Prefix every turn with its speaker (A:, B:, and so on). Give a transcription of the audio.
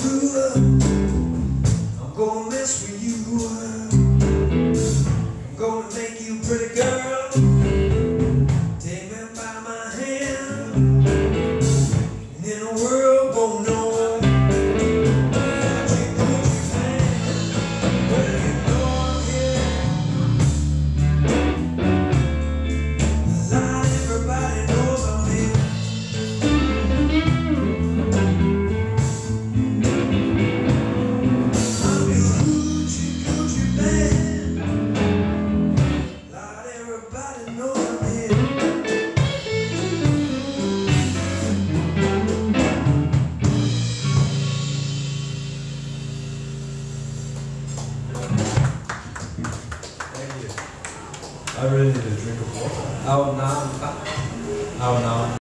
A: through I really need a drink of water.
B: Out now. Out now.